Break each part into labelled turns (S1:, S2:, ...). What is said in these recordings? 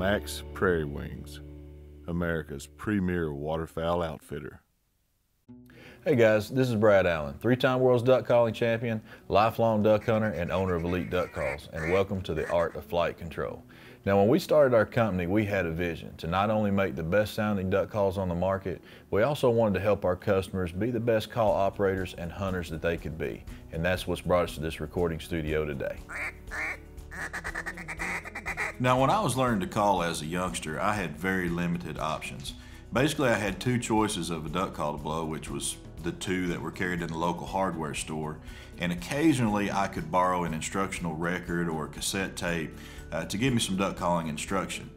S1: Mack's Prairie Wings, America's premier waterfowl outfitter.
S2: Hey guys, this is Brad Allen, three-time world's duck calling champion, lifelong duck hunter, and owner of Elite Duck Calls, and welcome to the Art of Flight Control. Now when we started our company, we had a vision to not only make the best sounding duck calls on the market, we also wanted to help our customers be the best call operators and hunters that they could be. And that's what's brought us to this recording studio today.
S3: Now, when I was learning to call as a youngster, I had very limited options. Basically, I had two choices of a duck call to blow, which was the two that were carried in the local hardware store. And occasionally, I could borrow an instructional record or a cassette tape uh, to give me some duck calling instruction.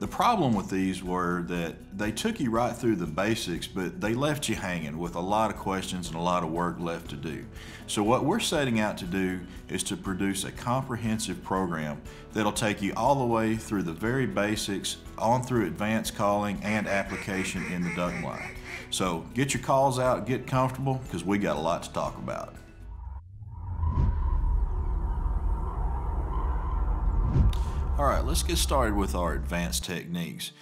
S3: The problem with these were that they took you right through the basics, but they left you hanging with a lot of questions and a lot of work left to do. So what we're setting out to do is to produce a comprehensive program that'll take you all the way through the very basics, on through advanced calling and application in the duck line. So get your calls out, get comfortable, because we got a lot to talk about. All right, let's get started with our advanced techniques.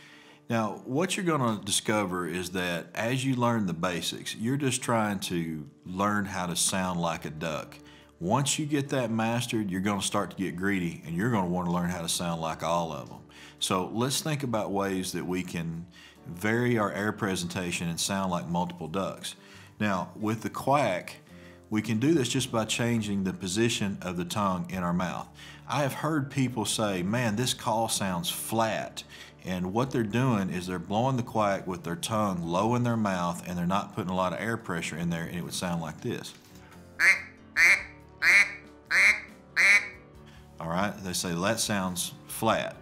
S3: Now, what you're going to discover is that as you learn the basics, you're just trying to learn how to sound like a duck. Once you get that mastered, you're going to start to get greedy and you're going to want to learn how to sound like all of them. So let's think about ways that we can vary our air presentation and sound like multiple ducks. Now, with the quack, we can do this just by changing the position of the tongue in our mouth. I have heard people say, man, this call sounds flat. And what they're doing is they're blowing the quack with their tongue low in their mouth and they're not putting a lot of air pressure in there and it would sound like this. All right, they say that sounds flat.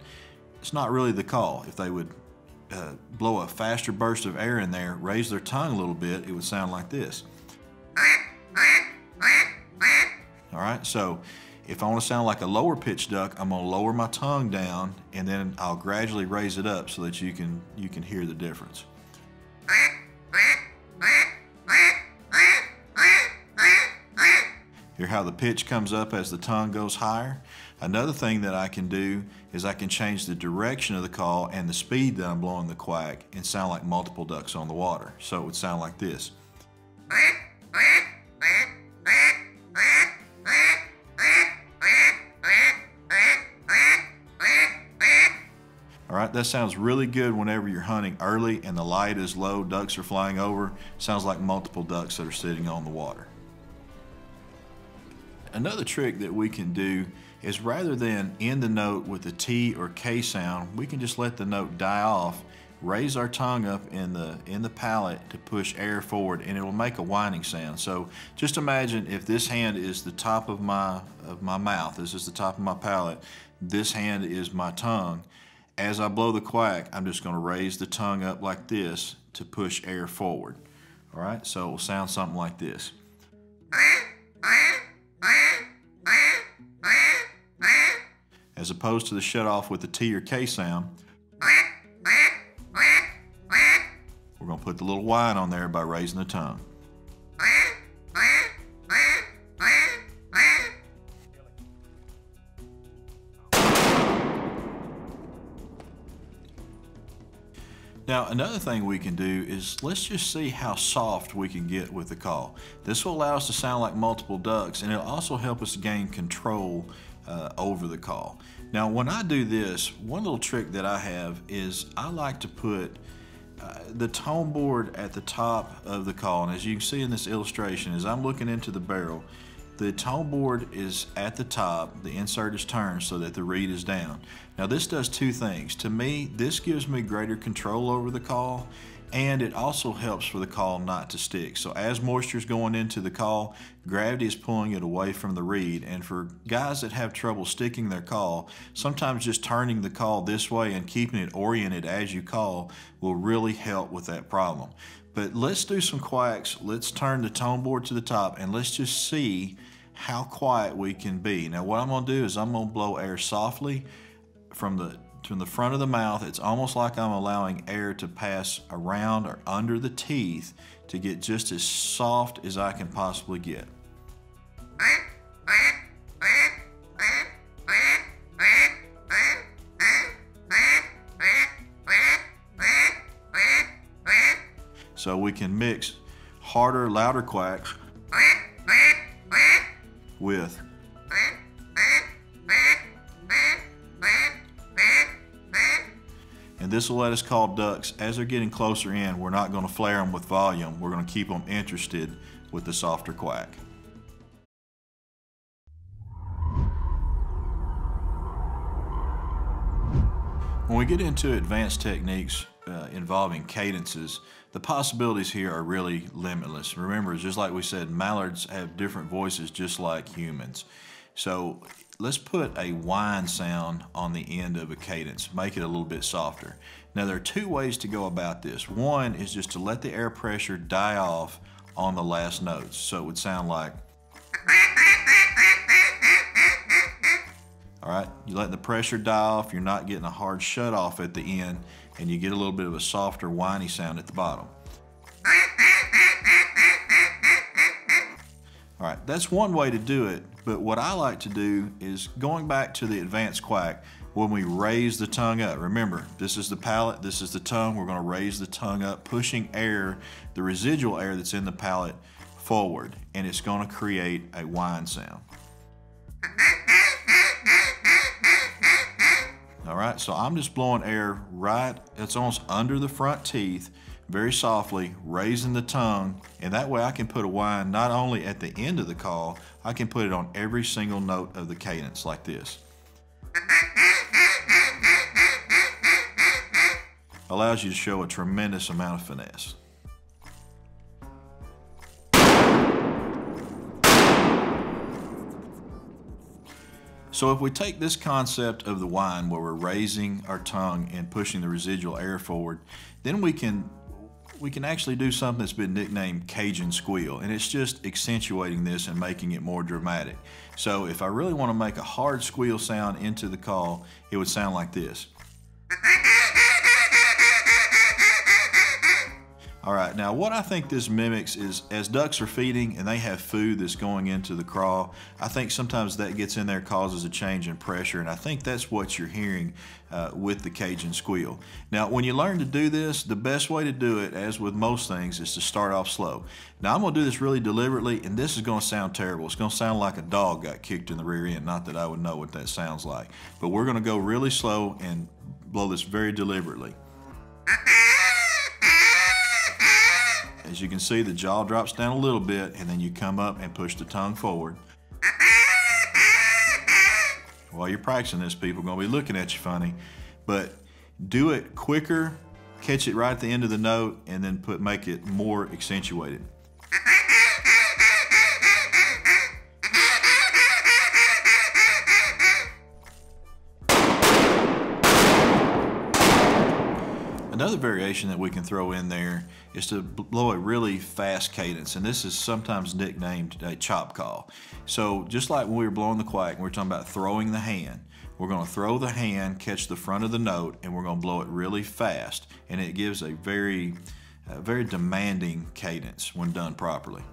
S3: It's not really the call. If they would uh, blow a faster burst of air in there, raise their tongue a little bit, it would sound like this. All right, so if I want to sound like a lower pitched duck, I'm going to lower my tongue down and then I'll gradually raise it up so that you can you can hear the difference. Hear how the pitch comes up as the tongue goes higher? Another thing that I can do is I can change the direction of the call and the speed that I'm blowing the quack and sound like multiple ducks on the water. So it would sound like this. That sounds really good whenever you're hunting early and the light is low, ducks are flying over. Sounds like multiple ducks that are sitting on the water. Another trick that we can do is rather than end the note with a T or K sound, we can just let the note die off, raise our tongue up in the in the palate to push air forward and it will make a whining sound. So just imagine if this hand is the top of my of my mouth, this is the top of my palate, this hand is my tongue as I blow the quack, I'm just going to raise the tongue up like this to push air forward. All right, so it will sound something like this. As opposed to the shut off with the T or K sound, we're going to put the little whine on there by raising the tongue. Now, another thing we can do is let's just see how soft we can get with the call. This will allow us to sound like multiple ducks and it'll also help us gain control uh, over the call. Now, when I do this, one little trick that I have is I like to put uh, the tone board at the top of the call. And as you can see in this illustration, as I'm looking into the barrel, the tone board is at the top, the insert is turned so that the reed is down. Now this does two things. To me, this gives me greater control over the call and it also helps for the call not to stick. So as moisture is going into the call, gravity is pulling it away from the reed. And for guys that have trouble sticking their call, sometimes just turning the call this way and keeping it oriented as you call will really help with that problem. But let's do some quacks. Let's turn the tone board to the top and let's just see how quiet we can be. Now, what I'm going to do is I'm going to blow air softly from the from the front of the mouth. It's almost like I'm allowing air to pass around or under the teeth to get just as soft as I can possibly get. So we can mix harder, louder quacks with and this will let us call ducks as they're getting closer in. We're not going to flare them with volume. We're going to keep them interested with the softer quack. When we get into advanced techniques uh, involving cadences, the possibilities here are really limitless. Remember, just like we said, mallards have different voices just like humans. So let's put a whine sound on the end of a cadence, make it a little bit softer. Now there are two ways to go about this. One is just to let the air pressure die off on the last notes. So it would sound like All right, you let the pressure die off, you're not getting a hard shut off at the end, and you get a little bit of a softer whiny sound at the bottom. All right, that's one way to do it, but what I like to do is going back to the advanced quack, when we raise the tongue up. Remember, this is the palate, this is the tongue. We're gonna raise the tongue up, pushing air, the residual air that's in the palate forward, and it's gonna create a whine sound. All right, so I'm just blowing air right, it's almost under the front teeth, very softly, raising the tongue, and that way I can put a whine not only at the end of the call, I can put it on every single note of the cadence like this. Allows you to show a tremendous amount of finesse. So if we take this concept of the whine where we're raising our tongue and pushing the residual air forward, then we can we can actually do something that's been nicknamed Cajun squeal, and it's just accentuating this and making it more dramatic. So if I really want to make a hard squeal sound into the call, it would sound like this. All right, now what I think this mimics is as ducks are feeding and they have food that's going into the craw, I think sometimes that gets in there, causes a change in pressure, and I think that's what you're hearing uh, with the Cajun squeal. Now, when you learn to do this, the best way to do it, as with most things, is to start off slow. Now, I'm gonna do this really deliberately, and this is gonna sound terrible. It's gonna sound like a dog got kicked in the rear end, not that I would know what that sounds like. But we're gonna go really slow and blow this very deliberately. As you can see, the jaw drops down a little bit and then you come up and push the tongue forward. While you're practicing this, people are gonna be looking at you funny, but do it quicker, catch it right at the end of the note, and then put make it more accentuated. Another variation that we can throw in there is to blow a really fast cadence, and this is sometimes nicknamed a chop call. So just like when we were blowing the quack, we are talking about throwing the hand, we're going to throw the hand, catch the front of the note, and we're going to blow it really fast, and it gives a very, a very demanding cadence when done properly.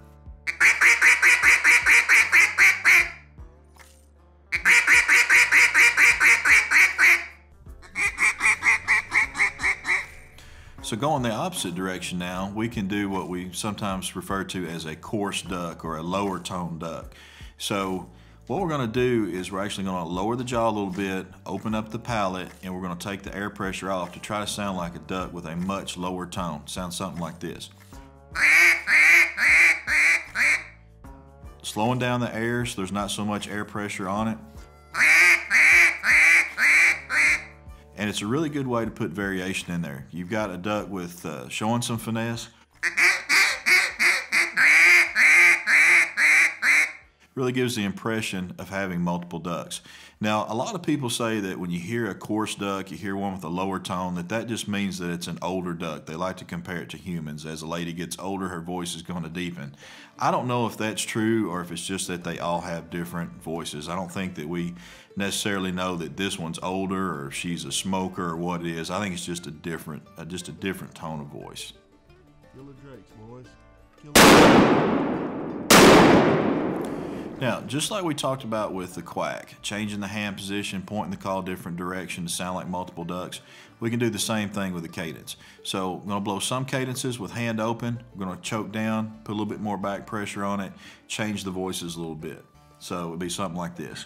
S3: So going the opposite direction now, we can do what we sometimes refer to as a coarse duck or a lower tone duck. So what we're gonna do is we're actually gonna lower the jaw a little bit, open up the palate, and we're gonna take the air pressure off to try to sound like a duck with a much lower tone. Sounds something like this. Slowing down the air so there's not so much air pressure on it. And it's a really good way to put variation in there. You've got a duck with uh, showing some finesse. Really gives the impression of having multiple ducks. Now, a lot of people say that when you hear a coarse duck, you hear one with a lower tone, that that just means that it's an older duck. They like to compare it to humans. As a lady gets older, her voice is going to deepen. I don't know if that's true or if it's just that they all have different voices. I don't think that we necessarily know that this one's older or she's a smoker or what it is. I think it's just a different, uh, just a different tone of voice. Now, just like we talked about with the quack, changing the hand position, pointing the call different direction to sound like multiple ducks, we can do the same thing with the cadence. So I'm gonna blow some cadences with hand open, I'm gonna choke down, put a little bit more back pressure on it, change the voices a little bit. So it'd be something like this.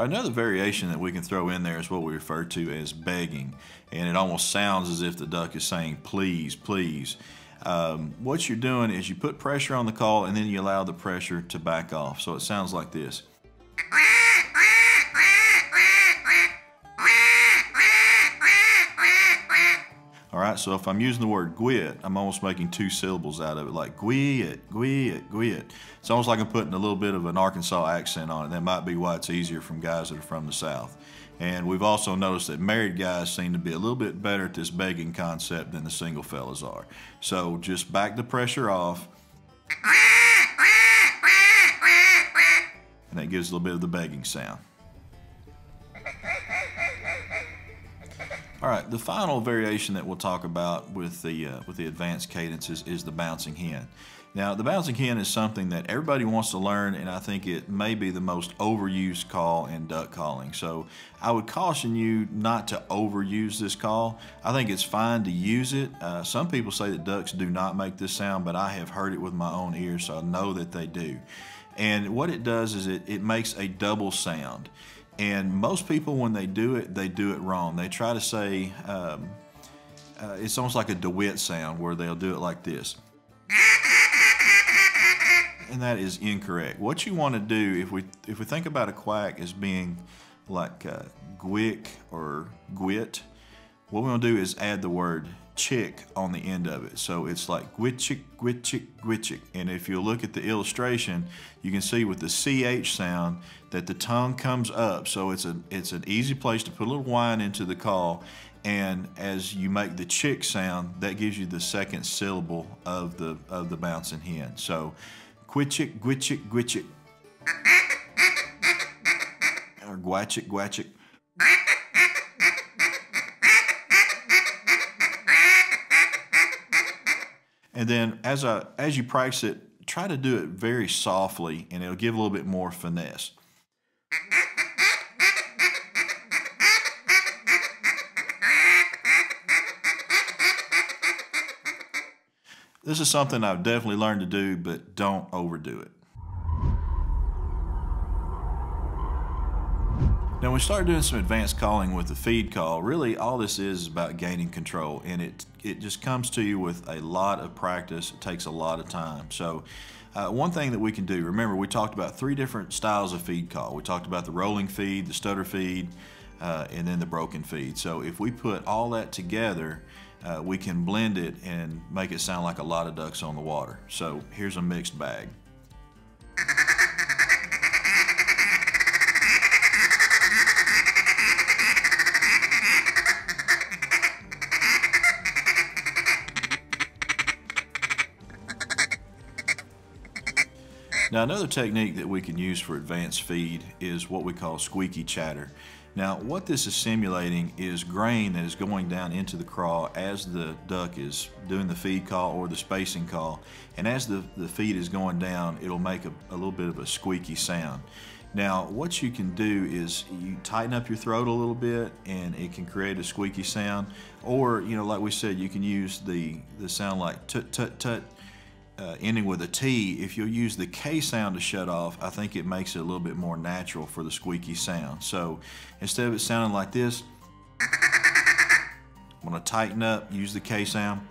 S3: Another variation that we can throw in there is what we refer to as begging, and it almost sounds as if the duck is saying, please, please. Um, what you're doing is you put pressure on the call and then you allow the pressure to back off. So it sounds like this. All right, so if I'm using the word gwit, I'm almost making two syllables out of it, like gwit, gwit, gwit. It's almost like I'm putting a little bit of an Arkansas accent on it. That might be why it's easier from guys that are from the South. And we've also noticed that married guys seem to be a little bit better at this begging concept than the single fellas are. So just back the pressure off. And that gives a little bit of the begging sound. All right, the final variation that we'll talk about with the uh, with the advanced cadences is the bouncing hen. Now, the bouncing hen is something that everybody wants to learn, and I think it may be the most overused call in duck calling. So I would caution you not to overuse this call. I think it's fine to use it. Uh, some people say that ducks do not make this sound, but I have heard it with my own ears, so I know that they do. And what it does is it, it makes a double sound. And most people, when they do it, they do it wrong. They try to say, um, uh, it's almost like a DeWitt sound where they'll do it like this. And that is incorrect. What you want to do, if we if we think about a quack as being like uh, gwick or gwit, what we're going to do is add the word chick on the end of it. So it's like gwitchik, gwitchik, gwitchik. And if you look at the illustration, you can see with the CH sound that the tongue comes up. So it's, a, it's an easy place to put a little whine into the call. And as you make the chick sound, that gives you the second syllable of the, of the bouncing hen. So gwitchik, gwitchik, gwitchik. or gwatchik, gwatchik. And then as, as you practice it, try to do it very softly and it'll give a little bit more finesse. This is something I've definitely learned to do, but don't overdo it. Now, when we start doing some advanced calling with the feed call. Really, all this is about gaining control, and it it just comes to you with a lot of practice. It takes a lot of time. So, uh, one thing that we can do. Remember, we talked about three different styles of feed call. We talked about the rolling feed, the stutter feed, uh, and then the broken feed. So, if we put all that together, uh, we can blend it and make it sound like a lot of ducks on the water. So, here's a mixed bag. Now another technique that we can use for advanced feed is what we call squeaky chatter. Now what this is simulating is grain that is going down into the craw as the duck is doing the feed call or the spacing call and as the, the feed is going down it'll make a, a little bit of a squeaky sound. Now what you can do is you tighten up your throat a little bit and it can create a squeaky sound or you know like we said you can use the, the sound like tut tut tut uh, ending with a T, if you'll use the K sound to shut off, I think it makes it a little bit more natural for the squeaky sound. So instead of it sounding like this, I'm going to tighten up, use the K sound.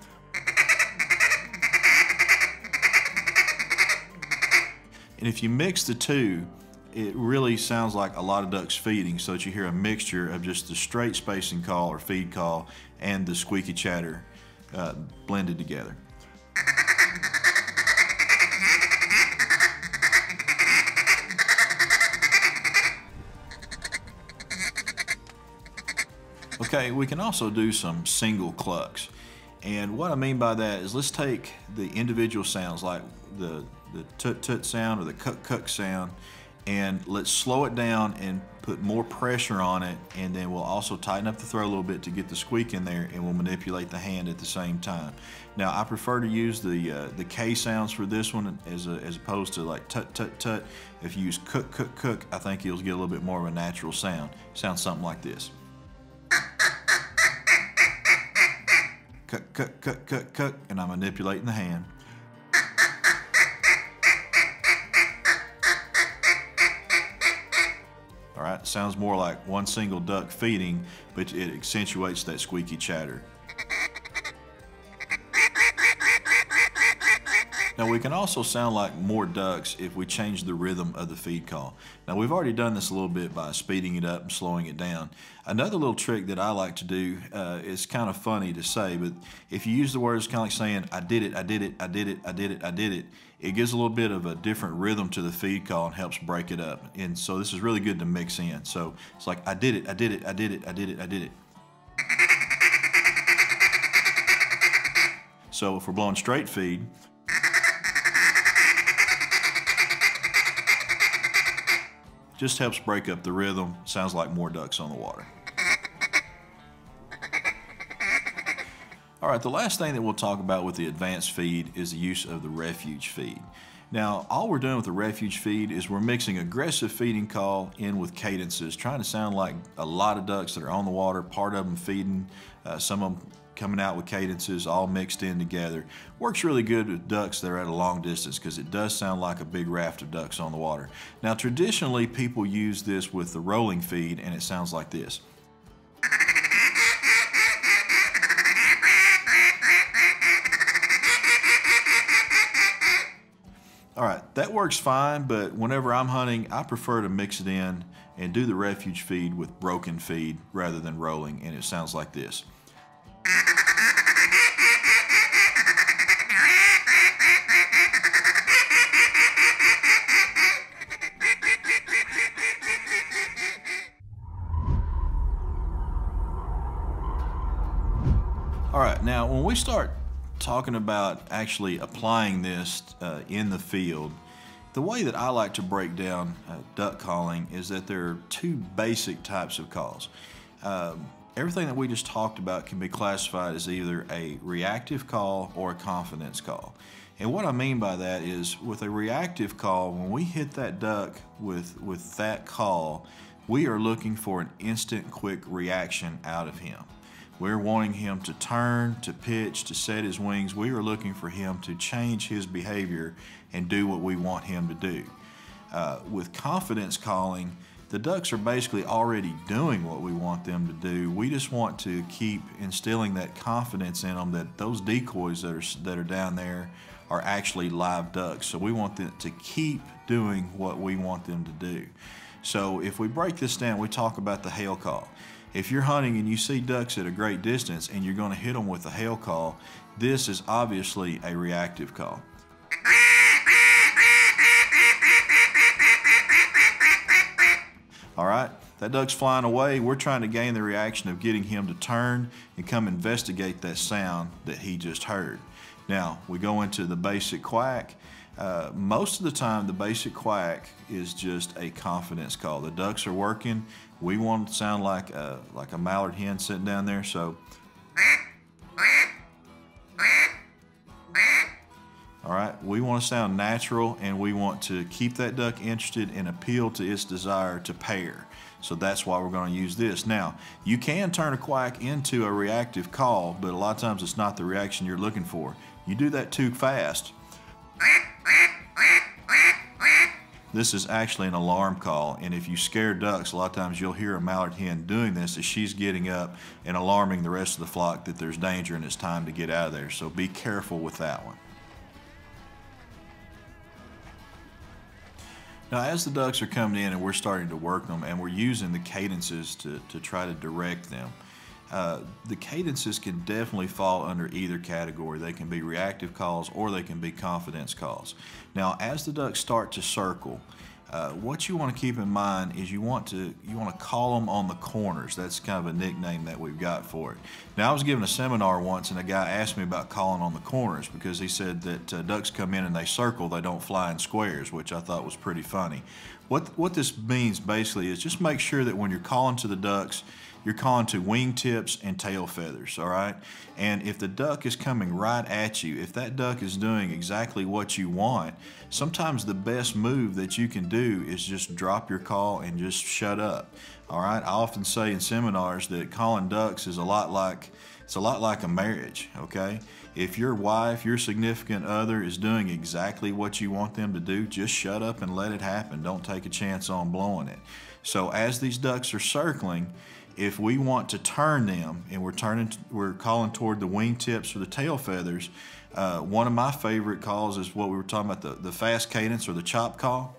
S3: And if you mix the two, it really sounds like a lot of ducks feeding so that you hear a mixture of just the straight spacing call or feed call and the squeaky chatter uh, blended together. Okay, we can also do some single clucks. And what I mean by that is let's take the individual sounds like the, the tut tut sound or the cuck cuck sound and let's slow it down and put more pressure on it and then we'll also tighten up the throat a little bit to get the squeak in there and we'll manipulate the hand at the same time. Now I prefer to use the uh, the K sounds for this one as, a, as opposed to like tut tut tut. If you use cook cook cook I think you'll get a little bit more of a natural sound. Sounds something like this. Cook cook cook cook cook and I'm manipulating the hand. All right, sounds more like one single duck feeding, but it accentuates that squeaky chatter. Now we can also sound like more ducks if we change the rhythm of the feed call. Now we've already done this a little bit by speeding it up and slowing it down. Another little trick that I like to do uh, is kind of funny to say, but if you use the words kind of like saying, I did it, I did it, I did it, I did it, I did it, it gives a little bit of a different rhythm to the feed call and helps break it up. And so this is really good to mix in. So it's like, I did it, I did it, I did it, I did it, I did it. So if we're blowing straight feed, Just helps break up the rhythm. Sounds like more ducks on the water. All right, the last thing that we'll talk about with the advanced feed is the use of the refuge feed. Now, all we're doing with the refuge feed is we're mixing aggressive feeding call in with cadences, trying to sound like a lot of ducks that are on the water, part of them feeding, uh, some of them coming out with cadences all mixed in together. Works really good with ducks that are at a long distance because it does sound like a big raft of ducks on the water. Now traditionally people use this with the rolling feed and it sounds like this. All right, that works fine, but whenever I'm hunting, I prefer to mix it in and do the refuge feed with broken feed rather than rolling, and it sounds like this. All right, now when we start talking about actually applying this uh, in the field, the way that I like to break down uh, duck calling is that there are two basic types of calls. Um, everything that we just talked about can be classified as either a reactive call or a confidence call. And what I mean by that is with a reactive call, when we hit that duck with, with that call, we are looking for an instant quick reaction out of him. We're wanting him to turn, to pitch, to set his wings. We are looking for him to change his behavior and do what we want him to do. Uh, with confidence calling, the ducks are basically already doing what we want them to do. We just want to keep instilling that confidence in them that those decoys that are, that are down there are actually live ducks. So we want them to keep doing what we want them to do. So if we break this down, we talk about the hail call. If you're hunting and you see ducks at a great distance and you're going to hit them with a hail call, this is obviously a reactive call. All right, that duck's flying away. We're trying to gain the reaction of getting him to turn and come investigate that sound that he just heard. Now, we go into the basic quack. Uh, most of the time, the basic quack is just a confidence call. The ducks are working. We want to sound like a, like a mallard hen sitting down there, so. All right, we want to sound natural and we want to keep that duck interested and appeal to its desire to pair. So that's why we're going to use this. Now, you can turn a quack into a reactive call, but a lot of times it's not the reaction you're looking for. You do that too fast, This is actually an alarm call, and if you scare ducks, a lot of times you'll hear a mallard hen doing this as she's getting up and alarming the rest of the flock that there's danger and it's time to get out of there. So be careful with that one. Now, as the ducks are coming in and we're starting to work them and we're using the cadences to, to try to direct them, uh, the cadences can definitely fall under either category. They can be reactive calls or they can be confidence calls. Now, as the ducks start to circle, uh, what you want to keep in mind is you want to you want to call them on the corners. That's kind of a nickname that we've got for it. Now I was giving a seminar once, and a guy asked me about calling on the corners because he said that uh, ducks come in and they circle, they don't fly in squares, which I thought was pretty funny. What what this means basically is just make sure that when you're calling to the ducks you're calling to wingtips and tail feathers, all right? And if the duck is coming right at you, if that duck is doing exactly what you want, sometimes the best move that you can do is just drop your call and just shut up. All right, I often say in seminars that calling ducks is a lot like it's a lot like a marriage, okay? If your wife, your significant other is doing exactly what you want them to do, just shut up and let it happen. Don't take a chance on blowing it. So as these ducks are circling, if we want to turn them and we're turning, we're calling toward the wingtips or the tail feathers, uh, one of my favorite calls is what we were talking about, the, the fast cadence or the chop call.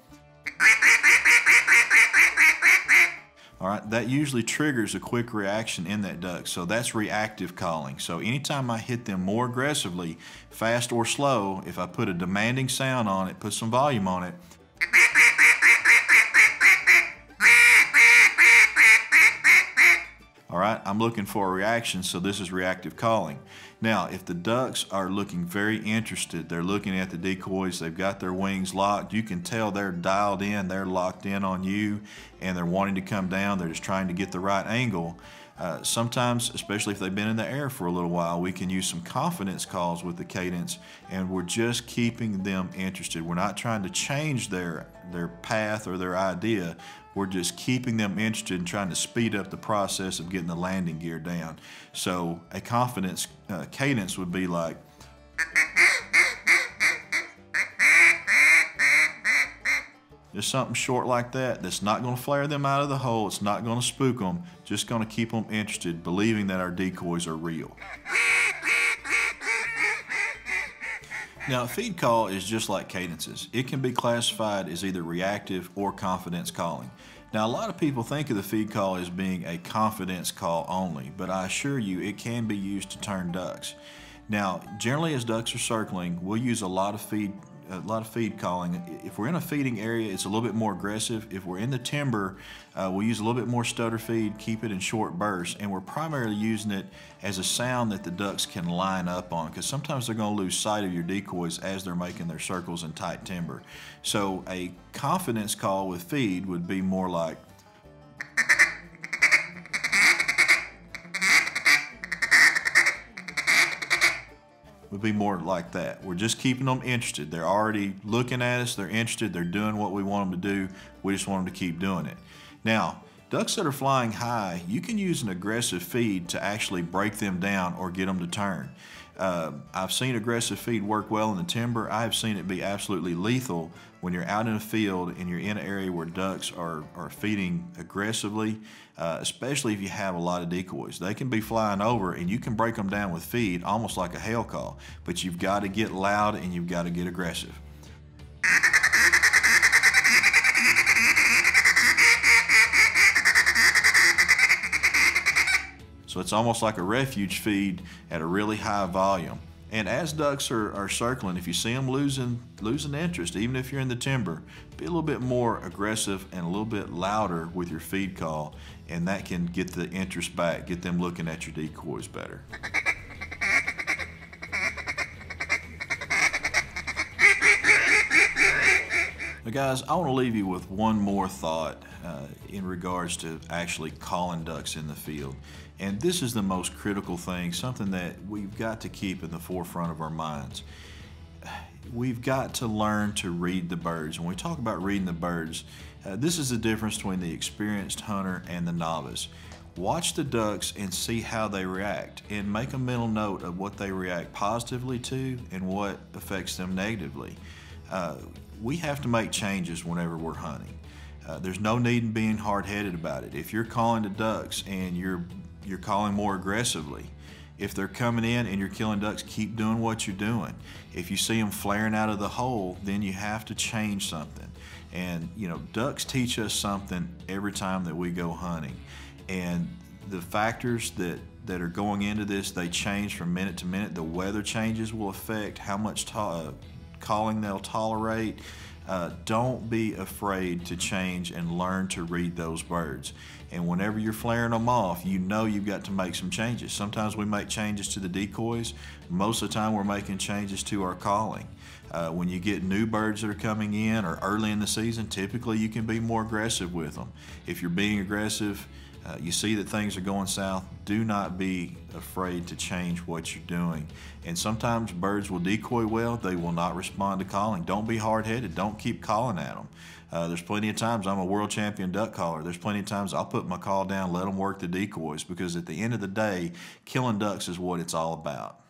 S3: All right, that usually triggers a quick reaction in that duck. So that's reactive calling. So anytime I hit them more aggressively, fast or slow, if I put a demanding sound on it, put some volume on it, All right, I'm looking for a reaction, so this is reactive calling. Now, if the ducks are looking very interested, they're looking at the decoys, they've got their wings locked, you can tell they're dialed in, they're locked in on you, and they're wanting to come down, they're just trying to get the right angle. Uh, sometimes, especially if they've been in the air for a little while, we can use some confidence calls with the cadence, and we're just keeping them interested. We're not trying to change their their path or their idea. We're just keeping them interested and trying to speed up the process of getting the landing gear down. So a confidence uh, cadence would be like. Just something short like that that's not going to flare them out of the hole. It's not going to spook them. Just going to keep them interested, believing that our decoys are real. Now, feed call is just like cadences. It can be classified as either reactive or confidence calling. Now, a lot of people think of the feed call as being a confidence call only, but I assure you it can be used to turn ducks. Now, generally as ducks are circling, we'll use a lot of feed a lot of feed calling. If we're in a feeding area, it's a little bit more aggressive. If we're in the timber, uh, we'll use a little bit more stutter feed, keep it in short bursts, and we're primarily using it as a sound that the ducks can line up on because sometimes they're going to lose sight of your decoys as they're making their circles in tight timber. So a confidence call with feed would be more like would be more like that. We're just keeping them interested. They're already looking at us, they're interested, they're doing what we want them to do. We just want them to keep doing it. Now, ducks that are flying high, you can use an aggressive feed to actually break them down or get them to turn. Uh, I've seen aggressive feed work well in the timber. I have seen it be absolutely lethal when you're out in a field and you're in an area where ducks are, are feeding aggressively, uh, especially if you have a lot of decoys. They can be flying over and you can break them down with feed almost like a hail call, but you've got to get loud and you've got to get aggressive. So it's almost like a refuge feed at a really high volume. And as ducks are, are circling, if you see them losing, losing interest, even if you're in the timber, be a little bit more aggressive and a little bit louder with your feed call, and that can get the interest back, get them looking at your decoys better. Now guys, I want to leave you with one more thought uh, in regards to actually calling ducks in the field. And this is the most critical thing, something that we've got to keep in the forefront of our minds. We've got to learn to read the birds. When we talk about reading the birds, uh, this is the difference between the experienced hunter and the novice. Watch the ducks and see how they react and make a mental note of what they react positively to and what affects them negatively. Uh, we have to make changes whenever we're hunting. Uh, there's no need in being hard-headed about it. If you're calling the ducks and you're you're calling more aggressively. If they're coming in and you're killing ducks, keep doing what you're doing. If you see them flaring out of the hole, then you have to change something. And you know, ducks teach us something every time that we go hunting. And the factors that that are going into this, they change from minute to minute. The weather changes will affect how much uh, calling they'll tolerate. uh, don't be afraid to change and learn to read those birds. And whenever you're flaring them off, you know you've got to make some changes. Sometimes we make changes to the decoys. Most of the time, we're making changes to our calling. Uh, when you get new birds that are coming in or early in the season, typically you can be more aggressive with them. If you're being aggressive, uh, you see that things are going south, do not be afraid to change what you're doing. And sometimes birds will decoy well, they will not respond to calling. Don't be hard headed, don't keep calling at them. Uh, there's plenty of times I'm a world champion duck caller. There's plenty of times I'll put my call down, let them work the decoys because at the end of the day, killing ducks is what it's all about.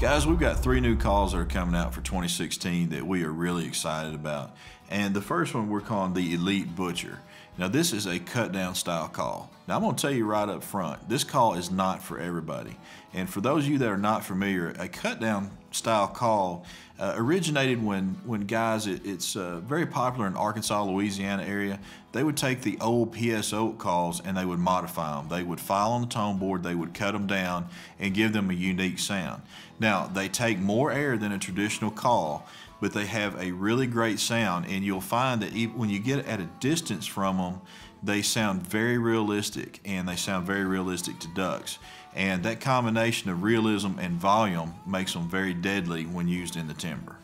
S3: Guys, we've got three new calls that are coming out for 2016 that we are really excited about. And the first one we're calling the Elite Butcher. Now, this is a cut down style call. Now, I'm going to tell you right up front, this call is not for everybody. And for those of you that are not familiar, a cut down style call uh, originated when, when guys, it, it's uh, very popular in Arkansas, Louisiana area. They would take the old PS Olt calls and they would modify them. They would file on the tone board, they would cut them down and give them a unique sound. Now, they take more air than a traditional call, but they have a really great sound. And you'll find that even when you get at a distance from them, they sound very realistic and they sound very realistic to ducks. And that combination of realism and volume makes them very deadly when used in the timber.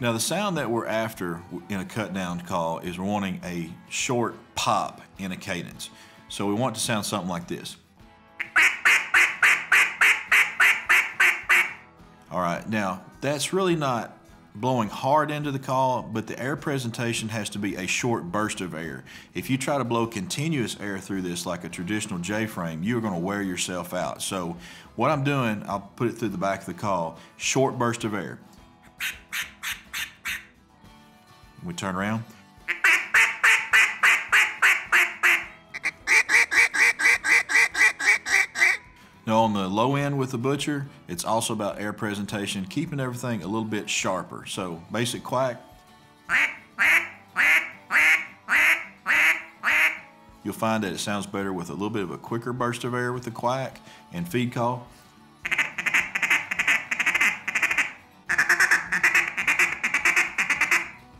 S3: Now the sound that we're after in a cut down call is wanting a short pop in a cadence. So we want to sound something like this. All right, now that's really not blowing hard into the call, but the air presentation has to be a short burst of air. If you try to blow continuous air through this like a traditional J-frame, you're going to wear yourself out. So what I'm doing, I'll put it through the back of the call, short burst of air. We turn around. Now on the low end with the butcher, it's also about air presentation, keeping everything a little bit sharper. So basic quack. You'll find that it sounds better with a little bit of a quicker burst of air with the quack and feed call.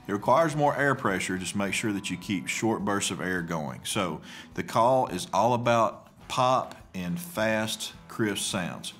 S3: It requires more air pressure, just make sure that you keep short bursts of air going. So the call is all about pop and fast, crisp sounds.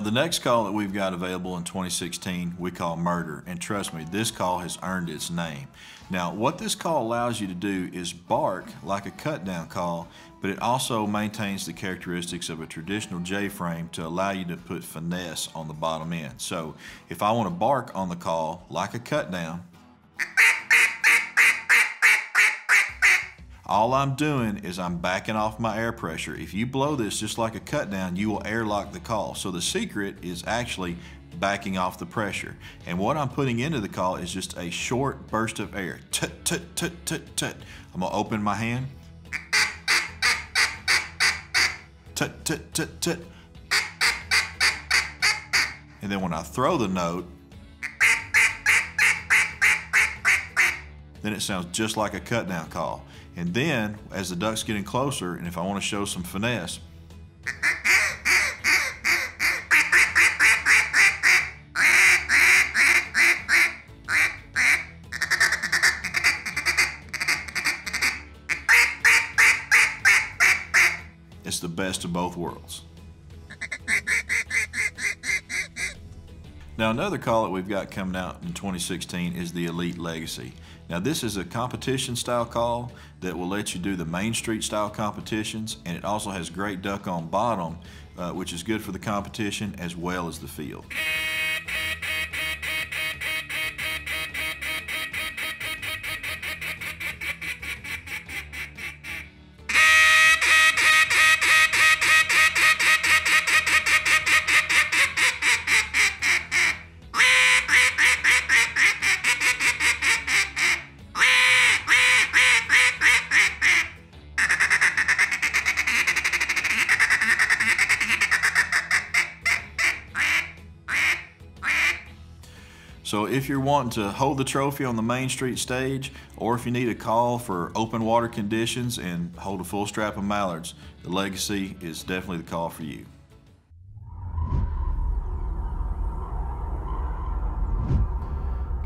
S3: Now, the next call that we've got available in 2016, we call Murder. And trust me, this call has earned its name. Now, what this call allows you to do is bark like a cut down call, but it also maintains the characteristics of a traditional J frame to allow you to put finesse on the bottom end. So, if I want to bark on the call like a cut down, All I'm doing is I'm backing off my air pressure. If you blow this just like a cut down, you will airlock the call. So the secret is actually backing off the pressure. And what I'm putting into the call is just a short burst of air. Tut, tut, tut, tut, tut. I'm gonna open my hand. Tut, tut, tut, tut. And then when I throw the note, then it sounds just like a cut down call. And then, as the duck's getting closer, and if I want to show some finesse, it's the best of both worlds. Now another call that we've got coming out in 2016 is the Elite Legacy. Now this is a competition style call that will let you do the Main Street style competitions and it also has great duck on bottom uh, which is good for the competition as well as the field.
S4: You're wanting to hold the trophy on the Main Street stage, or if you need a call for open water conditions and hold a full strap of mallards, the Legacy is definitely the call for you.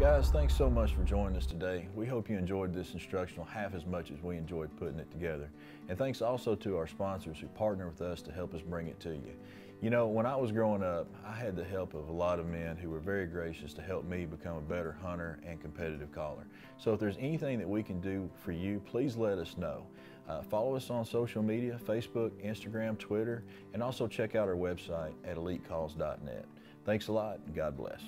S3: Guys, thanks so much for joining us today. We hope you enjoyed this instructional half as much as we enjoyed putting it together. And thanks also to our sponsors who partner with us to help us bring it to you. You know, when I was growing up, I had the help of a lot of men who were very gracious to help me become a better hunter and competitive caller. So if there's anything that we can do for you, please let us know. Uh, follow us on social media, Facebook, Instagram, Twitter, and also check out our website at elitecalls.net. Thanks a lot and God bless.